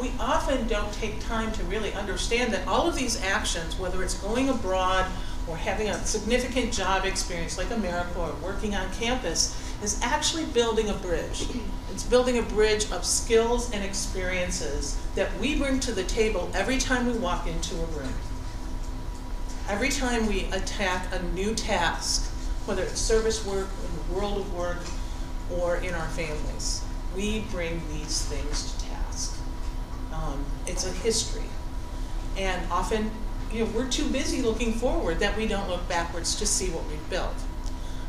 we often don't take time to really understand that all of these actions, whether it's going abroad or having a significant job experience like AmeriCorps, or working on campus, is actually building a bridge. It's building a bridge of skills and experiences that we bring to the table every time we walk into a room. Every time we attack a new task, whether it's service work, in the world of work, or in our families, we bring these things to. Um, it's a history. And often, you know, we're too busy looking forward that we don't look backwards to see what we've built.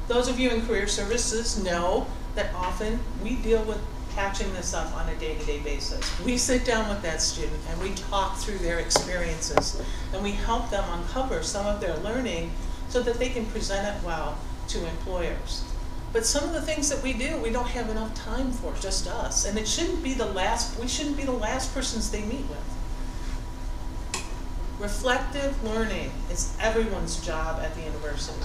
Those of you in career services know that often we deal with patching this up on a day-to-day basis. We sit down with that student and we talk through their experiences and we help them uncover some of their learning so that they can present it well to employers. But some of the things that we do, we don't have enough time for, just us. And it shouldn't be the last, we shouldn't be the last persons they meet with. Reflective learning is everyone's job at the university.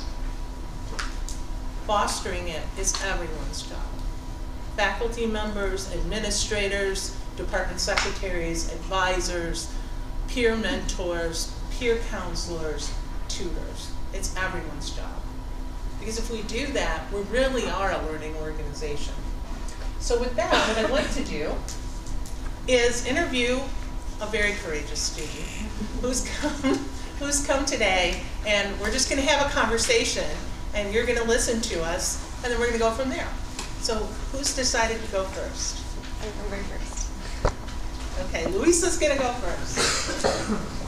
Fostering it is everyone's job. Faculty members, administrators, department secretaries, advisors, peer mentors, peer counselors, tutors. It's everyone's job. Because if we do that, we really are a learning organization. So with that, what I'd like to do is interview a very courageous student who's come, who's come today, and we're just going to have a conversation, and you're going to listen to us, and then we're going to go from there. So who's decided to go first? I'm going first. Okay, Luisa's going to go first.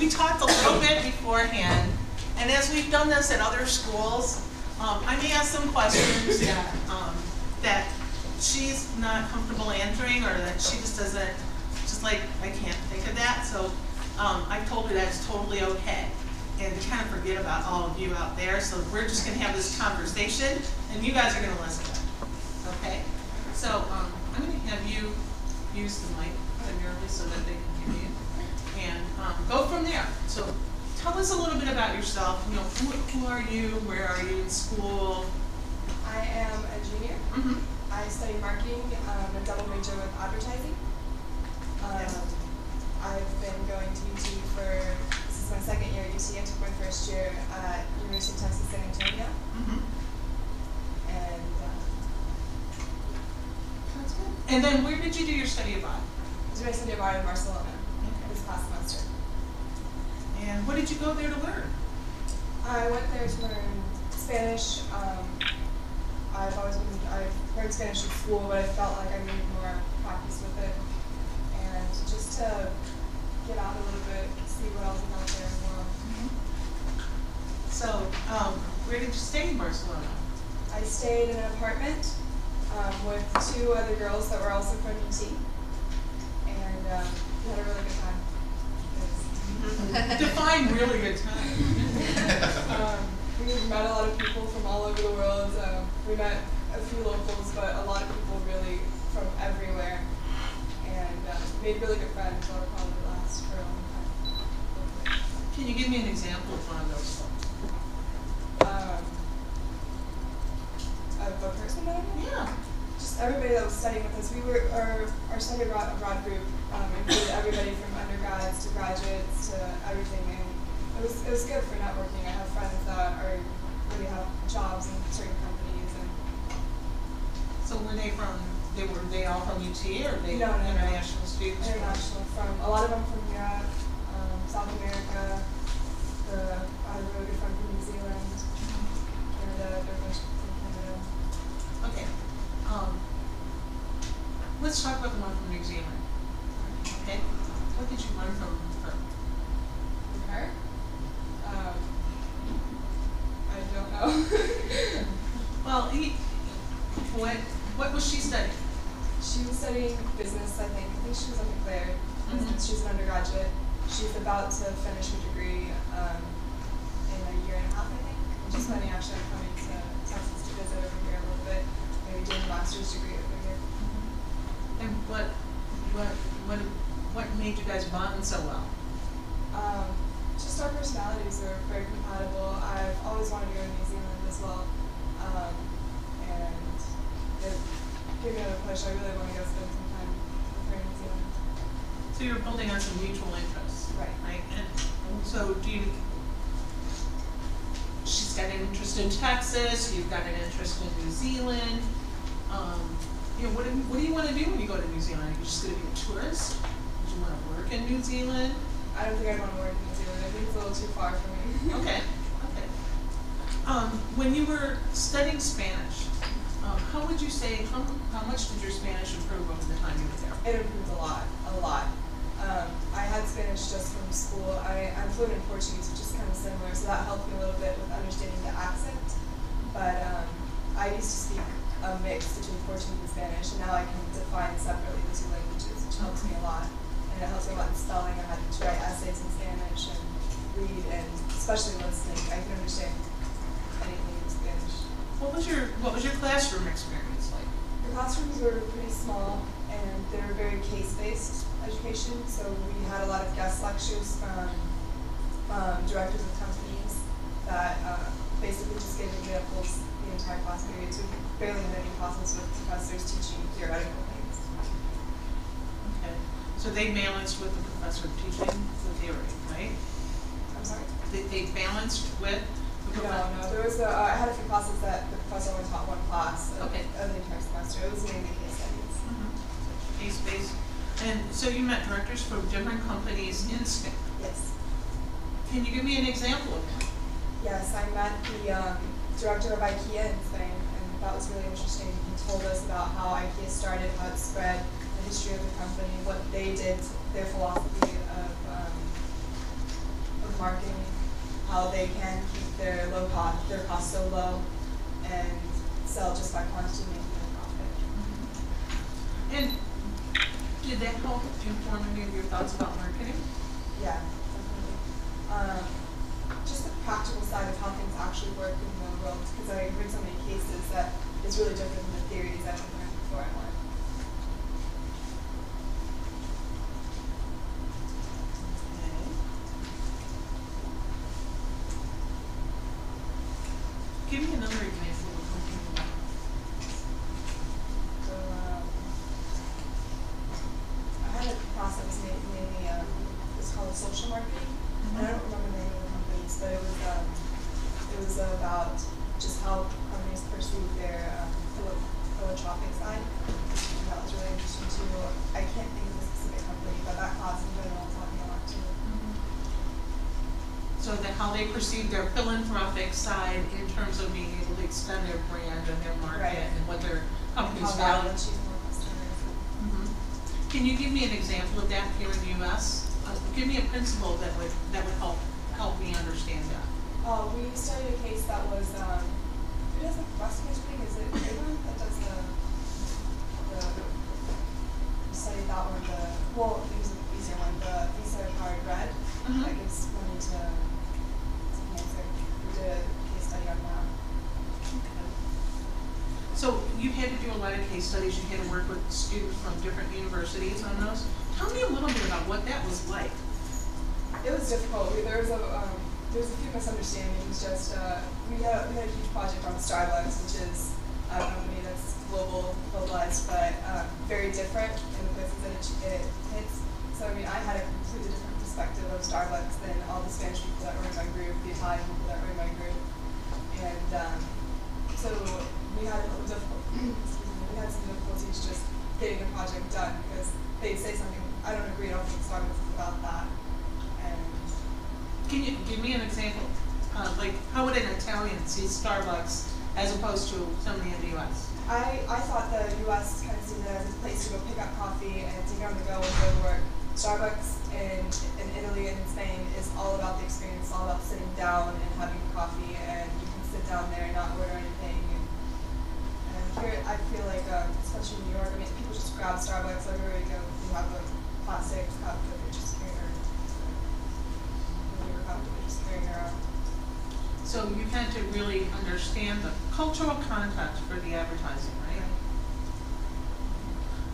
we talked a little bit beforehand, and as we've done this at other schools, um, I may ask some questions that, um, that she's not comfortable answering or that she just doesn't, just like, I can't think of that. So um, I've told her that's totally okay and to kind of forget about all of you out there. So we're just going to have this conversation and you guys are going to listen. Okay? So um, I'm going to have you use the mic primarily so that they can hear you and um, go from there. So tell us a little bit about yourself. You know, who, who are you? Where are you in school? I am a junior. Mm -hmm. I study marketing, um, a double major with advertising. Um, yes. I've been going to UT for, this is my second year at UT. I took my first year at University of Texas San Antonio. Mm -hmm. And um, That's good. And then where did you do your study abroad? I did my study abroad in Barcelona past semester. And what did you go there to learn? I went there to learn Spanish. Um, I've always been, I've learned Spanish at school, but I felt like I needed more practice with it. And just to get out a little bit, see what else is out there in the world. Mm -hmm. So, um, where did you stay in Barcelona? I stayed in an apartment um, with two other girls that were also from UT. And um, we had a really good time. Define really good time. um, we met a lot of people from all over the world. Um, we met a few locals, but a lot of people really from everywhere. And um, made really good friends that will probably last for a long time. Can you give me an example of one of those Um, of a person that I met? Yeah. Just everybody that was studying with us. We were, our, our study abroad, abroad group um, included everybody from undergrads to graduates to everything. And it was, it was good for networking. I have friends that are really have jobs in certain companies. And so were they from, they were they all from UT or they no, no, international no. students? International from, a lot of them from Europe, um, South America, the, I have a really good friend from New Zealand, Canada, let's talk about the one from New Zealand. Okay. What did you learn from her? From her? Um, I don't know. well, he, what what was she studying? She was studying business, I think. I think she was at Claire. Mm -hmm. She's an undergraduate. She's about to finish her degree um, in a year and a half, I think. She's planning actually nationalities are very compatible. I've always wanted to go to New Zealand as well. Um, and it gave me a push. I really want to go spend some time over in New Zealand. So you're building on some mutual interests. Right. Right. And, so do you she's got an interest in Texas, you've got an interest in New Zealand. Um, you know, what do, what do you want to do when you go to New Zealand? Are you just going to be a tourist? Do you want to work in New Zealand? I don't think I'd want to work in New Zealand. I think it's a little too far for me. Okay, okay. Um, when you were studying Spanish, um, how would you say, how, how much did your Spanish improve over the time you were there? It improved a lot, a lot. Um, I had Spanish just from school. I, I'm fluent in Portuguese, which is kind of similar, so that helped me a little bit with understanding the accent. But um, I used to speak a mix between Portuguese and Spanish, and now I can define separately the two languages, which helps me a lot. And it helps me a lot in spelling. I had to write essays in Spanish and read, and especially listening. I can understand anything in Spanish. What was your, what was your classroom experience like? The classrooms were pretty small and they were very case-based education, so we had a lot of guest lectures from um, directors of companies that uh, basically just gave examples the entire class period. So we barely had any classes with professors teaching theoretical things. Okay, so they balanced with the professor teaching the theory, right? I'm sorry? They, they balanced with the No, no, there was a, uh, I had a few classes that the professor only taught one class of, Okay. of the entire semester. It was mainly case studies. Case-based, and so you met directors from different companies in Spain. Yes. Can you give me an example of that? Yes, I met the um, director of IKEA in Spain, and that was really interesting. He told us about how IKEA started, how it spread, the history of the company, what they did, their philosophy marketing, how they can keep their low cost, their costs so low, and sell just by quantity, making a profit. And did that help inform any of your thoughts about marketing? Yeah, definitely. Um, just the practical side of how things actually work in the real world, because I heard so many cases that is really different than the theories that I've learned before I went. Give me another example of something. So, um, I had a process ma- mainly, um, it's called social marketing. And I don't remember the name of the companies, but it was, um, it was about just how companies perceive their, um, philo- philanthropic side. And that was really interesting too. I can't think of a specific company, but that class in general taught me a lot too. So that how they perceive their philanthropic side in terms of being able to extend their brand and their market Right. and what their company's value. that achieve more customers. Mhm. Can you give me an example of that here in the US? Uh, give me a principle that would, that would help, help me understand that. Uh, we studied a case that was, um, who does the breast cancer thing? Is it Avon that does the, the, we studied that one, the, well, it was an easier one, the Visa card red, Mhm. that gives money to, to cancer. We did a case study on that. So you had to do a lot of case studies, you had to work with students from different universities on those. Tell me a little bit about what that was like. It was difficult. There was a um, there was a few misunderstandings. Just uh, we had we had a huge project on Starbucks, which is a company that's global, globalized, but um, very different in the places that it, it hits. So I mean, I had a completely different perspective of Starbucks than all the Spanish people that were in my group, the Italian people that were in my group, and um, so we had a difficult. we had some difficulties just getting the project done because they'd say something. I don't agree. I don't think Starbucks is about that. And Can you give me an example? Uh, like, how would an Italian see Starbucks as opposed to somebody in the US? I, I thought the U.S. kind of seen it as a place to go pick up coffee and take get on the go and go to work. Starbucks in, in Italy and in Spain is all about the experience, all about sitting down and having coffee, and you can sit down there and not order anything. Here, I feel like, um, especially in New York, I mean, people just grab Starbucks everywhere you go. You have a plastic cup that they're just carrying around. Your cup that they're just carrying around. So you had to really understand the cultural context for the advertising, right?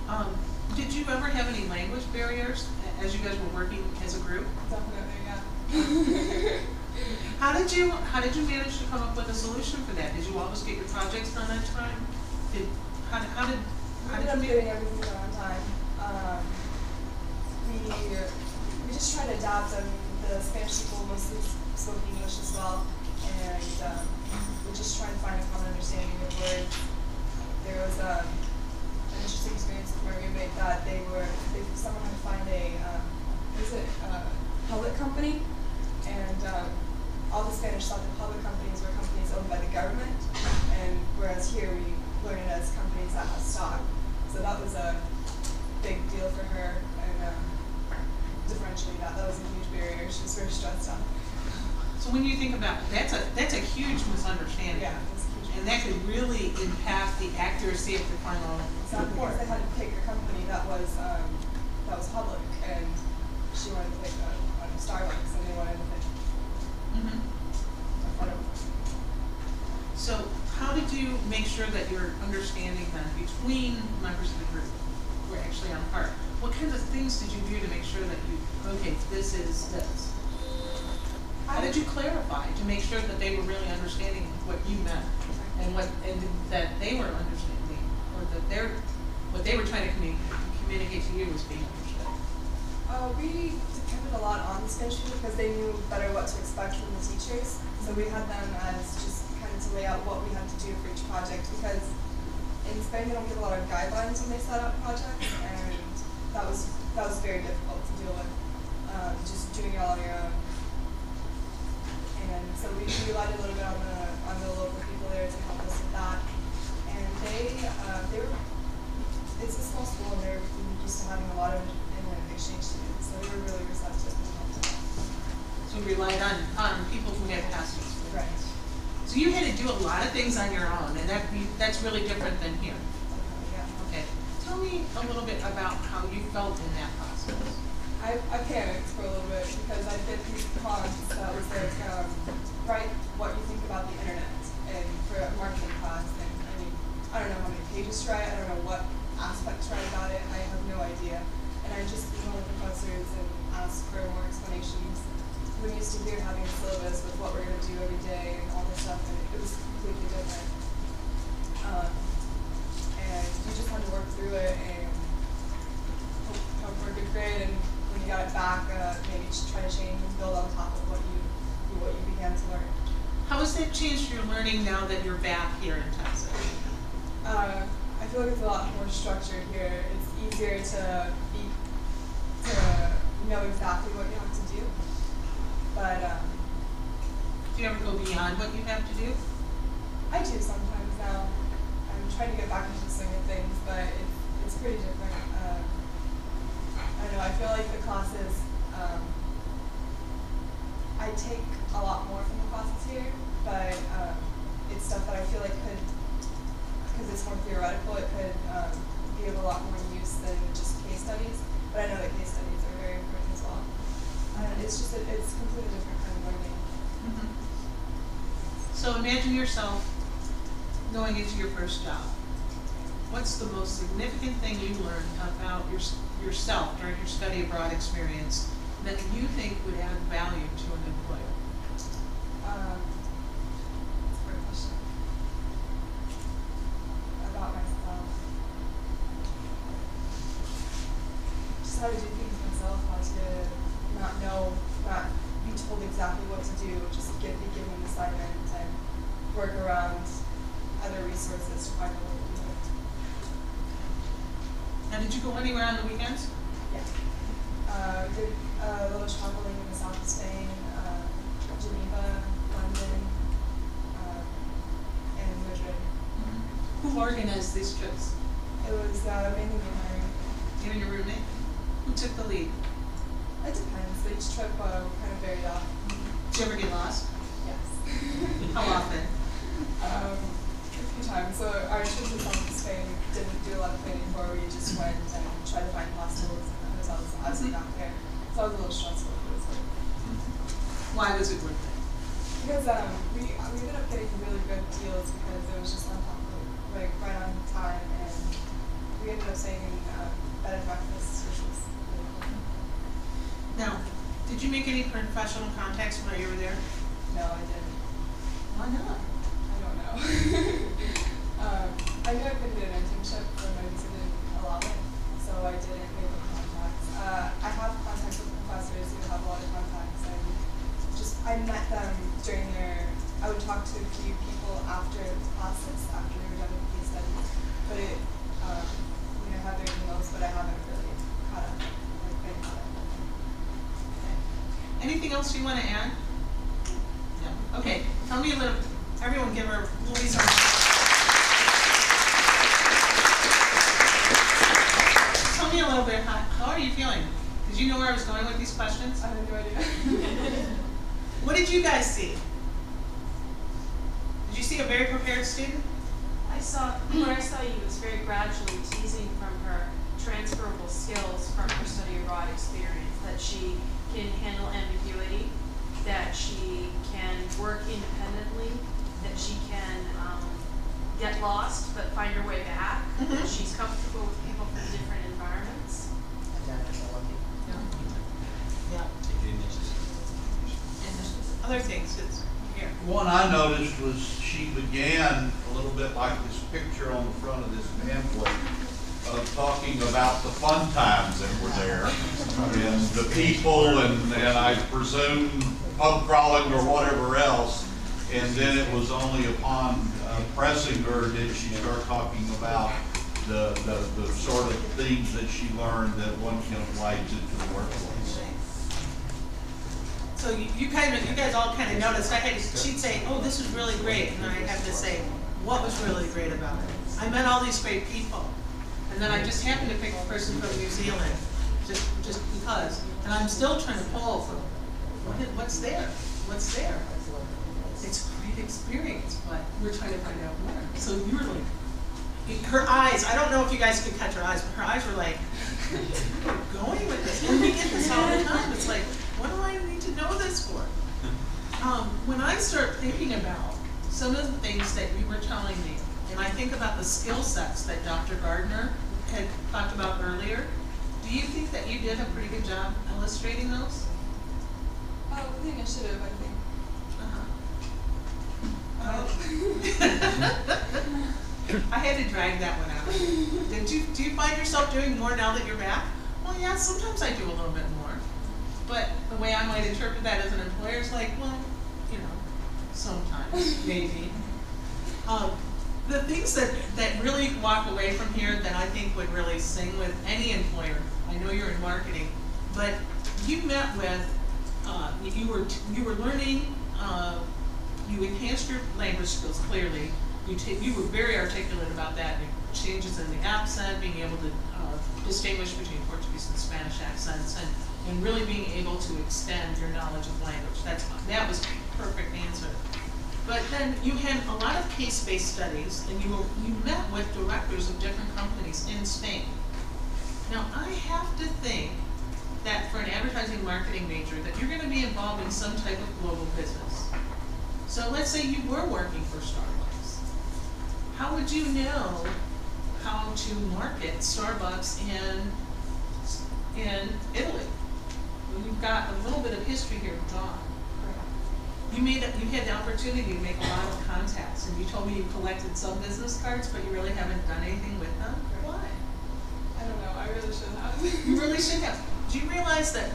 Um, did you ever have any language barriers as you guys were working as a group? Definitely, yeah. How did you, how did you manage to come up with a solution for that? Did you always get your projects done on time? Did, how did, how did, How we did you getting everything on time. Um, we, we just tried to adapt, I mean, the Spanish people mostly spoke English as well, and, um, we just tried to find a common understanding of words. There was, um, an interesting experience with my roommate that they were, they, someone had to find a, um, what is it, uh, public company, and, um, all the Spanish thought that public companies were companies owned by the government, and whereas here we as companies that have stock. So that was a big deal for her, and um, differentiating that, that was a huge barrier. She was very stressed out. So when you think about, that's a, that's a huge misunderstanding. Yeah, huge. And that could really impact the accuracy of the final Exactly, report. because they had to pick a company that was um, that was public, and she wanted to pick a, a Starbucks, and they wanted to pick Mm-hmm. a. So how did you make sure that you're understanding then between members of the group who are actually on par? What kinds of things did you do to make sure that you, okay, this is this? How did you clarify to make sure that they were really understanding what you meant and what, and that they were understanding, or that they're, what they were trying to communicate, communicate to you was being understood? Uh, we depended a lot on the people because they knew better what to expect from the teachers. So we had them as just to lay out what we had to do for each project because in Spain they don't give a lot of guidelines when they set up projects, and that was that was very difficult to deal with. Um, just doing it all on your own. And so we relied a little bit on the on the local people there to help us with that. And they uh, they were it's a small school and they're used to having a lot of exchange students, so they were really receptive. So we relied on, on people who had past experience. Right. So you had to do a lot of things on your own, and that, that's really different than here. Okay, tell me a little bit about how you felt in that process. I, I panicked for a little bit because I did these prompts that was like, um, write what you think about the internet and for a marketing class and I mean, I don't know how many pages to write, I don't know what aspects to write about it, I have no idea. And I just emailed the professors and asked for more used to here having a syllabus with what we're gonna do every day and all this stuff and it was completely different. Um, and you just had to work through it and hope, for a good grade, and when you got it back, uh, maybe try to change and build on top of what you, what you began to learn. How has that changed your learning now that you're back here in Texas? Uh, I feel like it's a lot more structured here. It's easier to be, to know exactly what you have to. But um, Do you ever go beyond what you have to do? I do sometimes now. I'm trying to get back into the swing of things, but it's, it's pretty different. Um, I know, I feel like the classes, um, I take a lot more from the classes here, but um, it's stuff that I feel like could, because it's more theoretical, it could um, be of a lot more use than just case studies. But I know that case And it's just, a, it's completely different kind of learning. Mhm. So imagine yourself going into your first job. What's the most significant thing you learned about your, yourself during your study abroad experience that you think would add value to an employer? Um, that's a great question. About myself. Just how to do things myself, how to not know, not be told exactly what to do, just get, be given an assignment and work around other resources to find a way to do it. Go anywhere on the weekends? Yeah. Uh, did a little traveling in the south of Spain, uh, Geneva, London, uh, and Madrid. Who organized these trips? It was uh, mainly me and You and your roommate? Who took the lead? Did you make any professional contacts while you were there? No, I didn't. Why not? I don't know. um, I knew I could an internship for my student allotment, so I didn't make any contacts. Uh, I have contacts with professors who have a lot of contacts. I just I met them during their. I would talk to a few people after classes after we were done with the studies, but it, um, you know, had their emails, but I haven't Anything else you wanna add? No, okay, tell me a little, everyone give her Louise a Tell me a little bit, how, how are you feeling? Did you know where I was going with these questions? I have no idea. What did you guys see? Did you see a very prepared student? I saw, what I saw you was very gradually teasing from her transferable skills from her study abroad experience, that she can handle ambiguity, that she can work independently, that she can, um, get lost but find her way back, that Mhm. she's comfortable with people from different environments. Adaptability. Yeah. And other things, it's here. One I noticed was she began a little bit like this picture on the front of this pamphlet of talking about the fun times that were there and the people and, and I presume pub crawling or whatever else. And then it was only upon uh, pressing her did she start talking about the, the, the sort of things that she learned that one can apply to, the workplace. So you, kind of, you guys all kind of noticed, I had, she'd say, oh, this is really great, and I'd have to say, what was really great about it? I met all these great people, and then I just happened to pick a person from New Zealand, just, just because, and I'm still trying to pull from, what, what's there? What's there? It's a great experience, but we're trying to find out more, so you were like, her eyes, I don't know if you guys could catch her eyes, but her eyes were like, going with this, and we get this all the time, it's like, what do I need to know this for? Um, when I start thinking about some of the things that you were telling me, and I think about the skill sets that Dr. Gardner had talked about earlier, do you think that you did a pretty good job illustrating those? Oh, I think I should have, I think. Uh-huh. I had to drag that one out. Did you, do you find yourself doing more now that you're back? Well, yeah, sometimes I do a little bit more. But the way I might interpret that as an employer is like, well, you know, sometimes, maybe. Um, the things that, that really walk away from here that I think would really sing with any employer, I know you're in marketing, but you met with, uh, you were, you were learning, uh, you enhanced your language skills clearly. You you were very articulate about that, changes in the accent, being able to, uh, distinguish between Portuguese and Spanish accents, and, and really being able to extend your knowledge of language. That's, that was a perfect answer. But then you had a lot of case-based studies, and you were, you met with directors of different companies in Spain. Now, I have to think that for an advertising marketing major, that you're gonna be involved in some type of global business. So let's say you were working for Starbucks. How would you know how to market Starbucks in, in Italy? You've got a little bit of history here gone. You made, a- you had the opportunity to make a lot of contacts, and you told me you collected some business cards, but you really haven't done anything with them? Why? I don't know, I really should have. You really should have. Do you realize that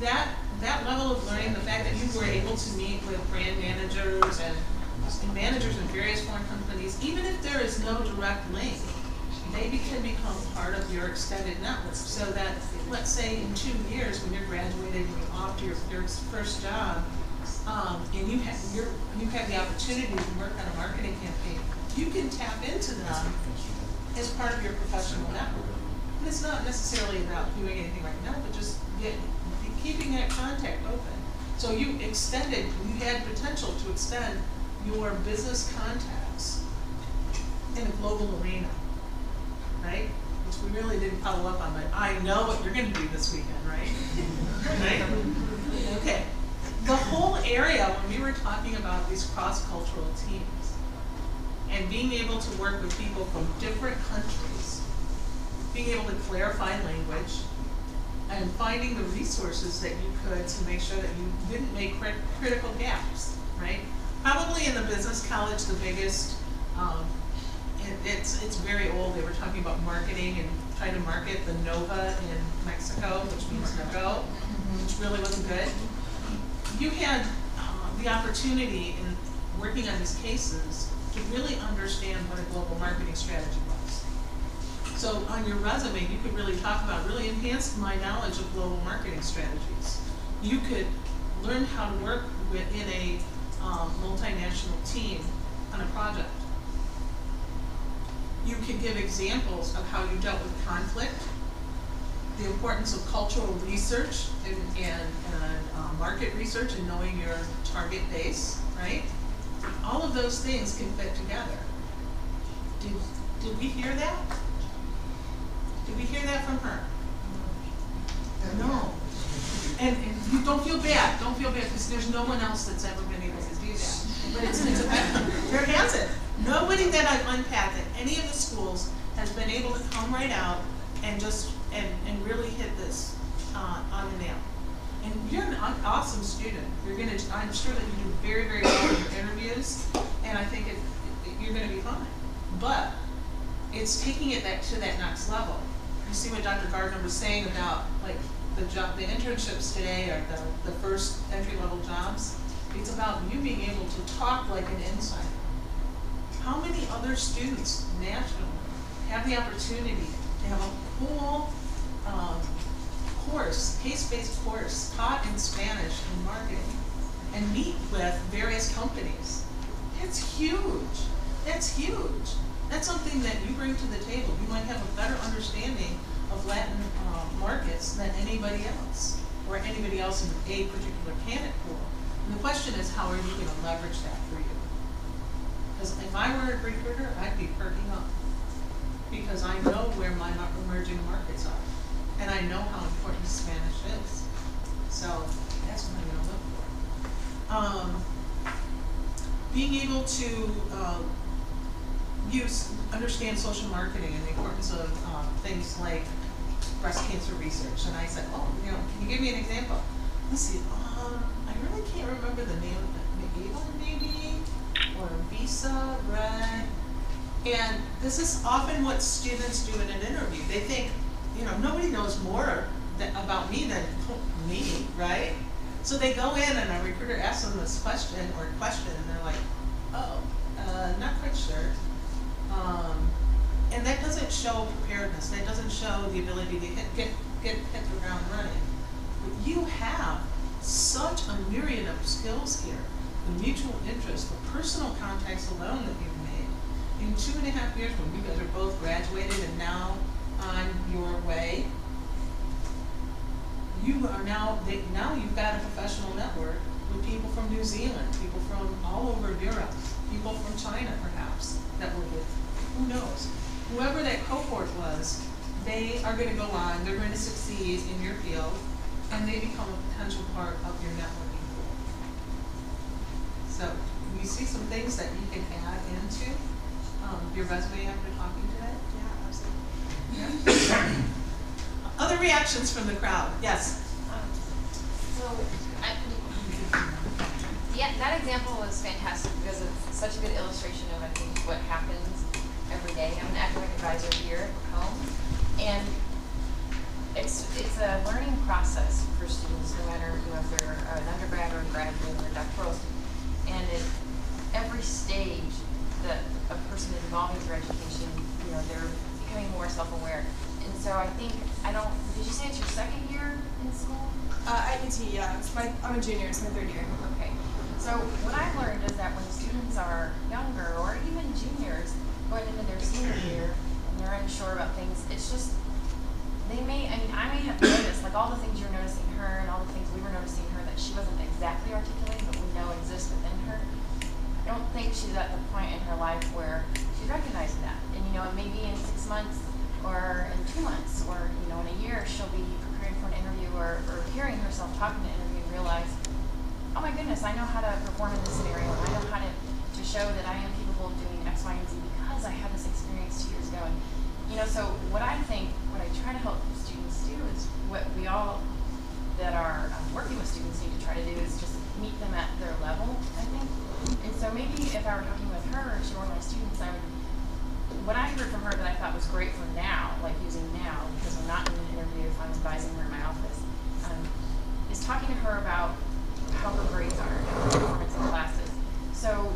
that, that level of learning, the fact that you were able to meet with brand managers and managers in various foreign companies, even if there is no direct link, they can become part of your extended network, so that, let's say in two years, when you're graduated and you're off to your first job, um, and you have, you're, you have the opportunity to work on a marketing campaign, you can tap into them as part of your professional network. And it's not necessarily about doing anything right now, but just get, keeping that contact open. So you extended, you had potential to extend your business contacts in a global arena, right? Which we really didn't follow up on, but I know what you're gonna do this weekend, right? Right? Okay. The whole area, when we were talking about these cross-cultural teams, and being able to work with people from different countries, being able to clarify language, and finding the resources that you could to make sure that you didn't make crit- critical gaps, right? Probably in the business college, the biggest, um, it, it's, it's very old, they were talking about marketing and trying to market the Nova in Mexico, which means no go, which really wasn't good. You had, uh, the opportunity in, working on these cases to really understand what a global marketing strategy was. So on your resume, you could really talk about, really enhanced my knowledge of global marketing strategies. You could learn how to work within a um, multinational team on a project. You could give examples of how you dealt with conflict, the importance of cultural research and, and, and uh, market research and knowing your target base, right? All of those things can fit together. Did, did we hear that? Did we hear that from her? No. And, and you don't feel bad, don't feel bad, because there's no one else that's ever been able to do that. But it's, it's a, there hasn't. Nobody that I've unpacked at any of the schools has been able to come right out and just, and, and really hit this, uh, on the nail. And you're an awesome student, you're gonna, I'm sure that you do very, very well in your interviews, and I think it, it- you're gonna be fine. But, it's taking it that, to that next level. You see what Dr. Gardner was saying about, like, the job, the internships today are the, the first entry-level jobs. It's about you being able to talk like an insider. How many other students nationally have the opportunity to have a whole, um, course, case-based course taught in Spanish in marketing and meet with various companies? That's huge. That's huge. That's something that you bring to the table. You might have a better understanding of Latin, uh, markets than anybody else, or anybody else in a particular candidate pool. And the question is, how are you gonna leverage that for you? Because if I were a recruiter, I'd be perking up, because I know where my emerging markets are, and I know how important Spanish is. So, that's what I'm gonna look for. Um, being able to, uh, use, understand social marketing and the importance of, um, things like breast cancer research, and I said, oh, you know, can you give me an example? Let's see, um, I really can't remember the name, Avon maybe, or Visa, Red. And this is often what students do in an interview, they think, you know, nobody knows more tha- about me than me, right? So they go in and a recruiter asks them this question or question, and they're like, oh, uh, not quite sure. Um, and that doesn't show preparedness, that doesn't show the ability to hit, get, get, hit the ground running. But you have such a myriad of skills here, the mutual interest, the personal contacts alone that you've made. In two and a half years, when you guys are both graduated and now on your way, you are now, they, now you've got a professional network with people from New Zealand, people from all over Europe, people from China perhaps, that were with, who knows? Whoever that cohort was, they are gonna go on, they're gonna succeed in your field, and they become a potential part of your networking pool. So, you see some things that you can add into, um, your resume after talking today? Other reactions from the crowd, yes? Um, So, I, yeah, that example was fantastic because it's such a good illustration of, I think, what happens every day. I'm an academic advisor here at home, and it's, it's a learning process for students, no matter whether they're an undergrad or a graduate or a doctoral student. And at every stage that a person is involved in their education, you know, they're becoming more self-aware. And so I think, I don't, did you say it's your second year in school? Uh, at UT, yeah, it's my, I'm a junior, it's my third year. Okay, so what I've learned is that when students are younger or even juniors going into their senior year and they're unsure about things, it's just they may. I mean, I may have noticed like all the things you're noticing her and all the things we were noticing her that she wasn't exactly articulating, but we know exist within her. I don't think she's at the point in her life where she's recognizing that, and you know, maybe in six months or in two months or you know in a year she'll be preparing for an interview or, or hearing herself talking to an interview and realize oh my goodness, I know how to perform in this scenario, I know how to, to show that I am capable of doing X, Y, and Z because I had this experience two years ago. And, you know, so what I think, what I try to help students do is what we all that are um, working with students need to try to do is just meet them at their level, I think. So maybe if I were talking with her she were one of my students, I would, what I heard from her that I thought was great for now, like using now, because I'm not in an interview if I'm advising her in my office, um, is talking to her about how her grades are her performance in classes. So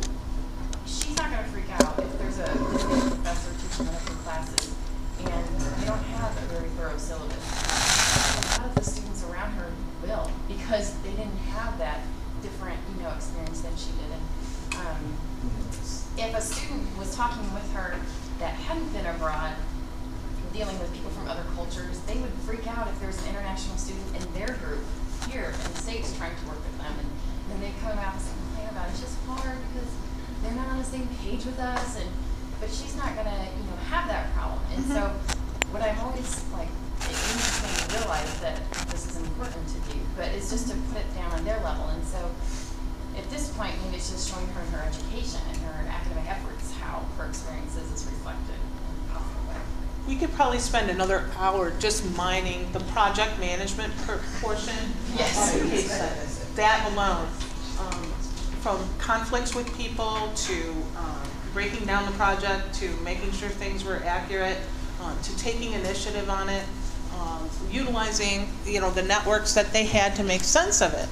she's not going to freak out if there's a professor teaching one of her classes and they don't have a very thorough syllabus. A lot of the students around her will because they didn't have that different, you know, experience than she did. And um, student was talking with her that hadn't been abroad, dealing with people from other cultures, they would freak out if there was an international student in their group here in the States trying to work with them. And then they'd come out and complain about it. It's just hard because they're not on the same page with us. And but she's not gonna, you know, have that problem. And so mm-hmm. what I'm always like, it makes me realize that this is important to do, but it's just to put it down on their level. And so at this point, maybe it's just showing her in her education and her academic efforts how her experiences is reflected in a positive way. We could probably spend another hour just mining the project management per- portion Yes. of the case study. That alone, um, from conflicts with people to, um, breaking down the project, to making sure things were accurate, um, to taking initiative on it, um, utilizing, you know, the networks that they had to make sense of it.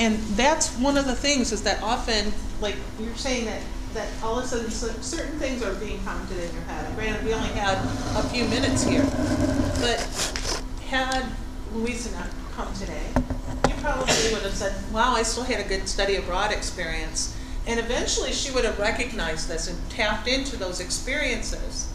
And that's one of the things is that often, like you're saying that, that all of a sudden certain things are being commented in your head. Granted, we only had a few minutes here, but had Louisa not come today, you probably would have said, wow, I still had a good study abroad experience. And eventually she would have recognized this and tapped into those experiences.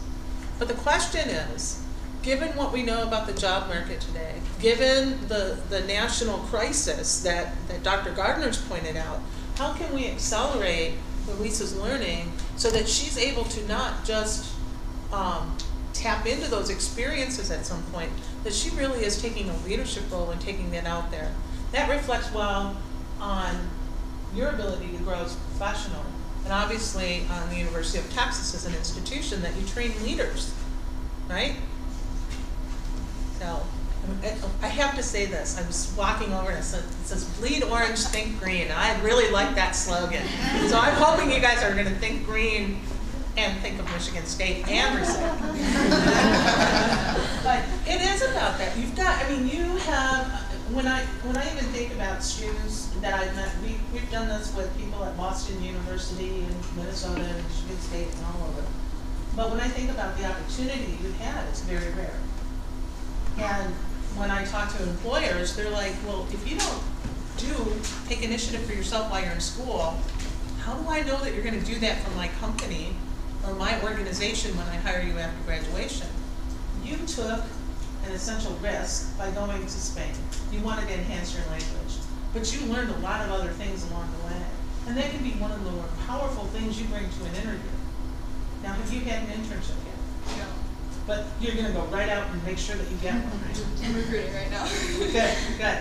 But the question is, given what we know about the job market today, given the, the national crisis that, that Dr. Gardner's pointed out, how can we accelerate Louisa's learning so that she's able to not just um, tap into those experiences at some point, that she really is taking a leadership role and taking that out there. That reflects well on your ability to grow as a professional, and obviously on the University of Texas as an institution that you train leaders, right? I- have to say this, I was walking over and it says, bleed orange, think green, I really like that slogan. So I'm hoping you guys are gonna think green and think of Michigan State and recycle. But it is about that, you've got, I mean, you have, when I, when I even think about students that I've met, we, we've done this with people at Boston University and Minnesota and Michigan State and all over. But when I think about the opportunity you've had, it's very rare. And when I talk to employers, they're like, well, if you don't do, take initiative for yourself while you're in school, how do I know that you're gonna do that for my company or my organization when I hire you after graduation? You took an essential risk by going to Spain. You wanted to enhance your language, but you learned a lot of other things along the way. And that can be one of the more powerful things you bring to an interview. Now, have you had an internship yet? Know, But you're gonna go right out and make sure that you get one, right? I'm recruiting right now. Good, good.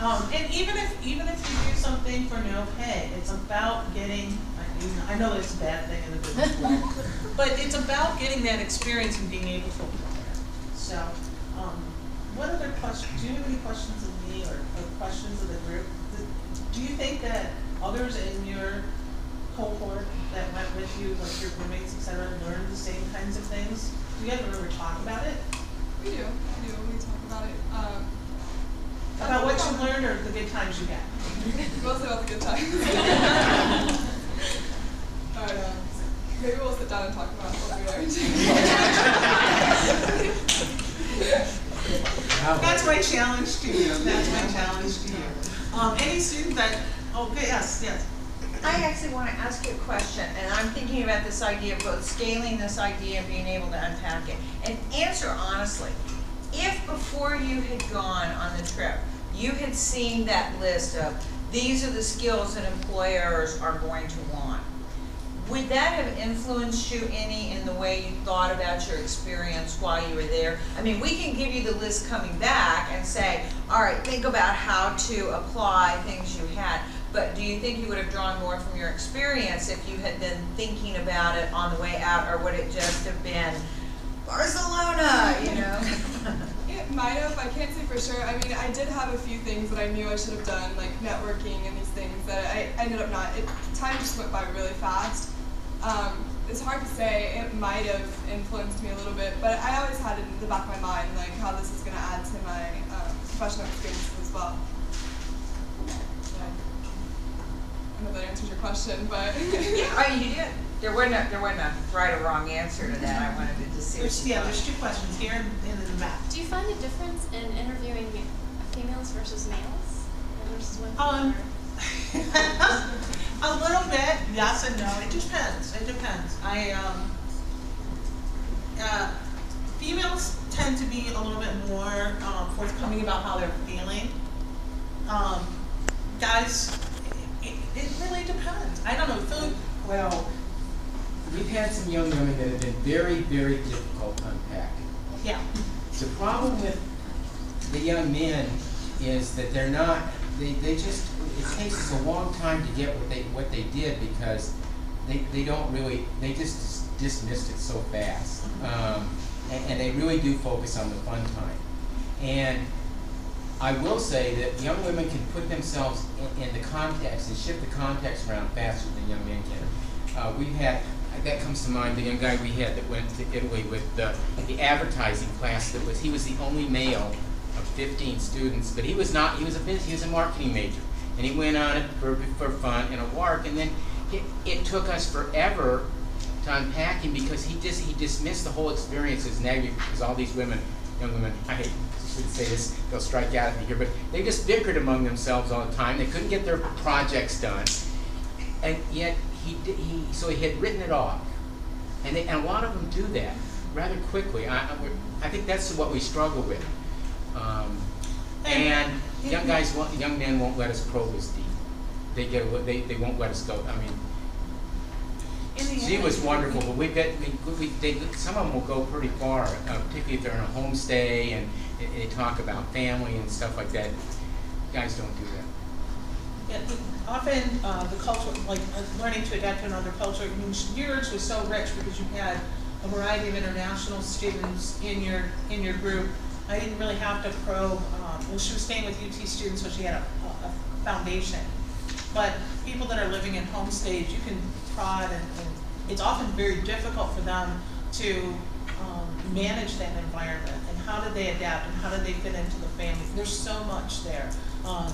Um, and even if, even if you do something for no pay, it's about getting, I mean, I know it's a bad thing in the business world, but it's about getting that experience and being able to apply it. So, um, what other questions, do you have any questions of me or, or questions of the group? Do- Do you think that others in your cohort that went with you, like your roommates, et cetera, learned the same kinds of things? Do you ever ever talk about it? We do, we do, we talk about it. Um, About what you learned or the good times you had? Mostly about the good times. but um, maybe we'll sit down and talk about what we learned. That's my challenge to you, that's my challenge to you. Um, any student that, okay, yes, yes. I actually want to ask you a question, and I'm thinking about this idea of both scaling this idea and being able to unpack it. And answer honestly, if before you had gone on the trip, you had seen that list of, these are the skills that employers are going to want, would that have influenced you any in the way you thought about your experience while you were there? I mean, we can give you the list coming back and say, all right, think about how to apply things you had. But do you think you would have drawn more from your experience if you had been thinking about it on the way out, or would it just have been Barcelona, you know? It might have, I can't say for sure. I mean, I did have a few things that I knew I should have done, like networking and these things that I ended up not. It, time just went by really fast. Um, it's hard to say. It might have influenced me a little bit, but I always had it in the back of my mind, like how this is going to add to my um, professional experiences as well. Yeah. I know that answers your question, but Yeah, I mean, you did. There wasn't a, there wasn't a right or wrong answer to that. I wanted to just see what There's, yeah, there's two questions here and and in the back. Do you find a difference in interviewing females versus males? Versus women? Um, A little bit, yes and no, it depends, it depends. I, um, uh, females tend to be a little bit more, um, forthcoming about how they're feeling. Um, guys, it, really depends. I don't know, Phil, Well, we've had some young women that have been very, very difficult to unpack. yeah, The problem with the young men is that they're not, they, they just, it takes us a long time to get what they, what they did because they, they don't really, they just dismissed it so fast. Um, and, and they really do focus on the fun time. And I will say that young women can put themselves in, in the context and shift the context around faster than young men can. Uh, we've had, that comes to mind, the young guy we had that went to Italy with the, the advertising class that was, he was the only male of fifteen students, but he was not, he was a he was a marketing major. And he went on it for, for fun and a lark, and then it, it took us forever to unpack him because he just, he dismissed the whole experience as negative, because all these women, young women, I hate to say this, they'll strike out at me here, but they just bickered among themselves all the time, they couldn't get their projects done. And yet, he, he, so he had written it off. And they, and a lot of them do that rather quickly. I, I, I think that's what we struggle with. Um, and young guys, won't, young men won't let us probe as deep. They get, they, they won't let us go, I mean, in the end. she was wonderful, but we've got, we, we, they, some of them will go pretty far, uh, particularly if they're in a homestay and they, they talk about family and stuff like that. Guys don't do that. Yeah, the- often, uh, the culture, like, uh, learning to adapt to another culture, I mean, yours was so rich because you had a variety of international students in your, in your group. I didn't really have to probe, um, well, she was staying with UT students, so she had a, a a foundation. But people that are living in homestays, you can prod and, and it's often very difficult for them to, um, manage that environment. And how do they adapt and how do they fit into the family? There's so much there, um,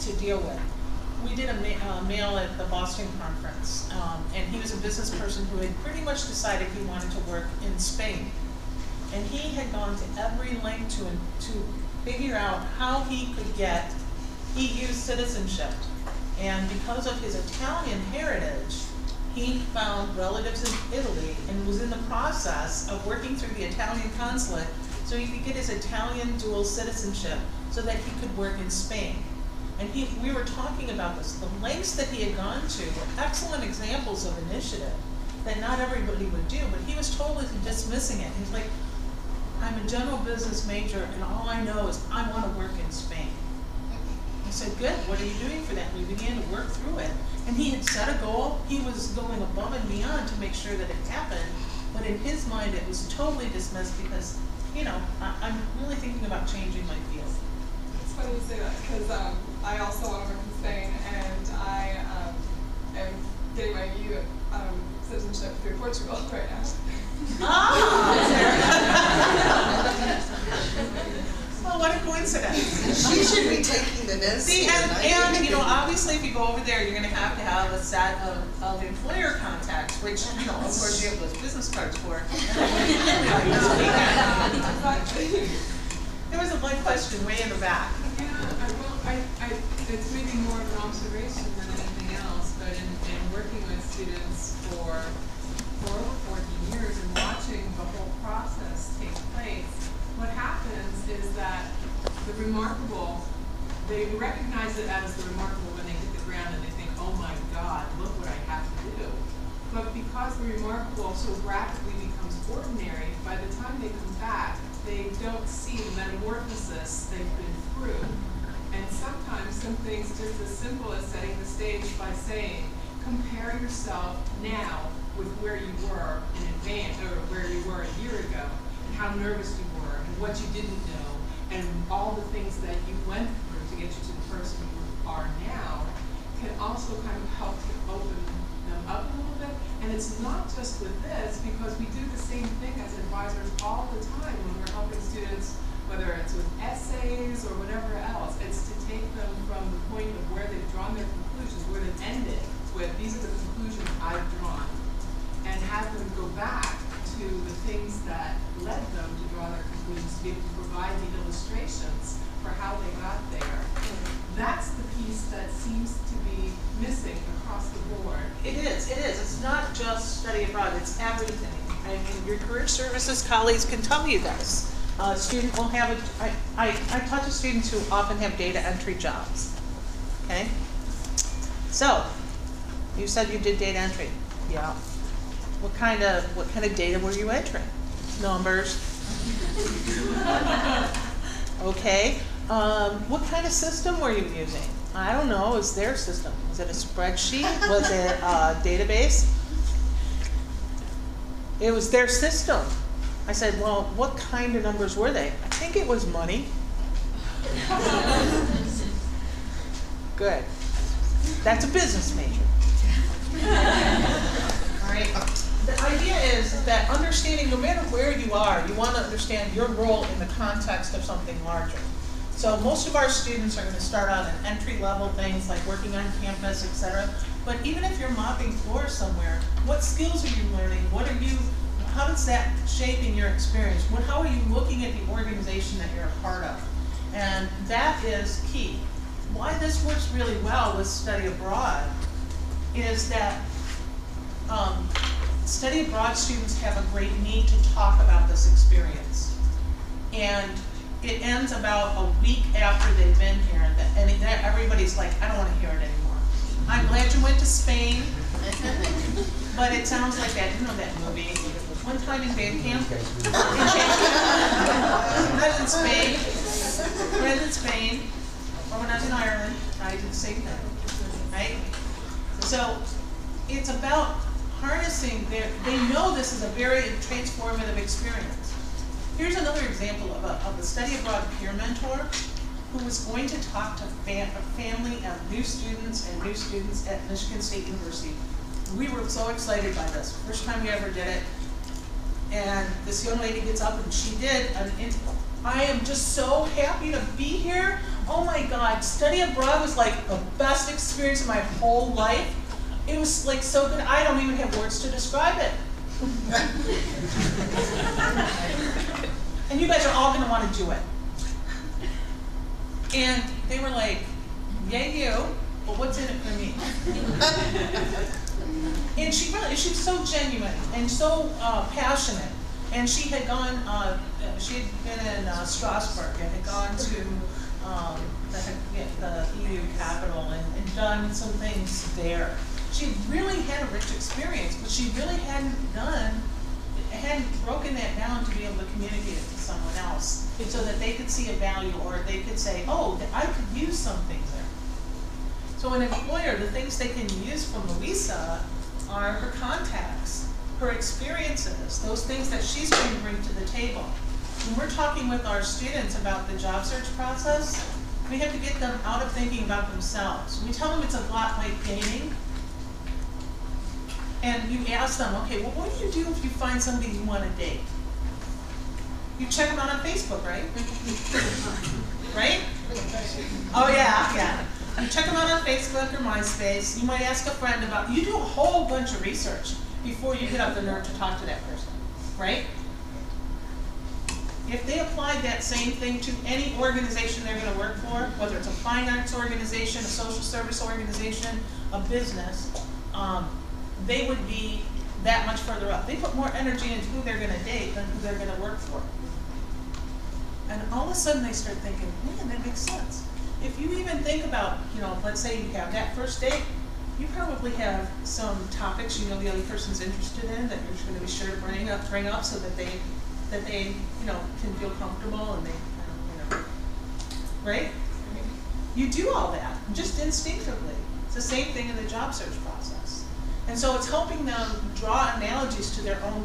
to deal with. We did a ma- uh, male at the Boston conference, um, and he was a business person who had pretty much decided he wanted to work in Spain. And he had gone to every length to, to figure out how he could get EU citizenship. And because of his Italian heritage, he found relatives in Italy and was in the process of working through the Italian consulate so he could get his Italian dual citizenship so that he could work in Spain. And he, we were talking about this, the lengths that he had gone to were excellent examples of initiative that not everybody would do, but he was totally dismissing it. He's like, I'm a general business major and all I know is I wanna work in Spain. I said, good, what are you doing for that? And We began to work through it. And he had set a goal, he was going above and beyond to make sure that it happened, but in his mind, it was totally dismissed because, you know, I, I'm really thinking about changing my field. It's funny you say that because um, I also want to work in Spain, and I um, am getting my EU um, citizenship through Portugal right now. Ah! Well, what a coincidence. She should be taking the notes. See, and, and, you know, obviously, if you go over there, you're gonna have to have a set of, of employer contacts, which, you know, of course, you have those business cards for. There was a one question way in the back. Yeah, I, well, I, I, it's maybe more of an observation than anything else, but in, in working with students for, for over fourteen years and watching the whole process take place, what happens is that the remarkable, they recognize it as the remarkable when they hit the ground and they think, oh my God, look what I have to do. But because the remarkable so rapidly becomes ordinary, by the time they come back, they don't see the metamorphosis they've been through. And sometimes some things just as simple as setting the stage by saying, compare yourself now with where you were in advance, or where you were a year ago, how nervous you were, and what you didn't know, and all the things that you went through to get you to the person you are now, can also kind of help to open them up a little bit. And it's not just with this, because we do the same thing as advisors all the time when we're helping students, whether it's with essays or whatever else. It's to take them from the point of where they've drawn their conclusions, where they've ended with, these are the conclusions I've drawn. And have them go back to the things that led them to draw their conclusions, to be able to provide the illustrations for how they got there. That's the piece that seems to be missing across the board. it is, it's It's not just study abroad, it's everything. I mean, your career services colleagues can tell you this. A student will have a, I, I, I talk to students who often have data entry jobs, okay? So, you said you did data entry, yeah. What kind of, what kind of data were you entering? Numbers? Okay, um, what kind of system were you using? I don't know, is their system? Was it a spreadsheet? Was it a database? It was their system. I said, well, what kind of numbers were they? I think it was money. Good. That's a business major. Alright, the idea is that understanding, no matter where you are, you wanna understand your role in the context of something larger. So most of our students are gonna start out in entry level things like working on campus, et cetera. But even if you're mopping floors somewhere, what skills are you learning? What are you, how is that shaping your experience? What, how are you looking at the organization that you're a part of? And that is key. Why this works really well with study abroad is that um, study abroad students have a great need to talk about this experience. And it ends about a week after they've been here, and that- and it- everybody's like, I don't wanna hear it anymore. I'm glad you went to Spain, but it sounds like that, you know that movie, one time in band camp? You In really- band camp. I was in Spain, I was in Spain, or when I was in Ireland, I did the same thing, right? So, it's about harnessing their, they know this is a very transformative experience. Here's another example of a, of a study abroad peer mentor who was going to talk to fam- a family of new students and new students at Michigan State University. We were so excited by this, first time we ever did it. And this young lady gets up and she did an, I am just so happy to be here. Oh my God, study abroad was like the best experience of my whole life. It was like so good, I don't even have words to describe it. And you guys are all gonna wanna do it. And they were like, yay you, but what's in it for me? And she really, she was so genuine and so uh, passionate. And she had gone, uh, she had been in uh, Strasbourg and had gone to um, the, the EU capital and, and done some things there. She really had a rich experience, but she really hadn't done, hadn't broken that down to be able to communicate it to someone else, so that they could see a value or they could say, oh, I could use some things there. So an employer, the things they can use from Louisa are her contacts, her experiences, those things that she's going to bring to the table. When we're talking with our students about the job search process, we have to get them out of thinking about themselves. We tell them it's a lot like dating. And you ask them, okay, well, what do you do if you find somebody you want to date? You check them out on Facebook, right? Right? Oh, yeah, yeah. You check them out on Facebook or MySpace. You might ask a friend about, you do a whole bunch of research before you get up the nerve to talk to that person, right? If they applied that same thing to any organization they're gonna work for, whether it's a fine arts organization, a social service organization, a business, um, they would be that much further up. They put more energy into who they're gonna date than who they're gonna work for. And all of a sudden they start thinking, man, that makes sense. If you even think about, you know, let's say you have that first date, you probably have some topics you know the other person's interested in that you're gonna be sure to bring up, bring up so that they, that they, you know, can feel comfortable and they, you know, right? Mm-hmm. You do all that, just instinctively. It's the same thing in the job search process. And so it's helping them draw analogies to their own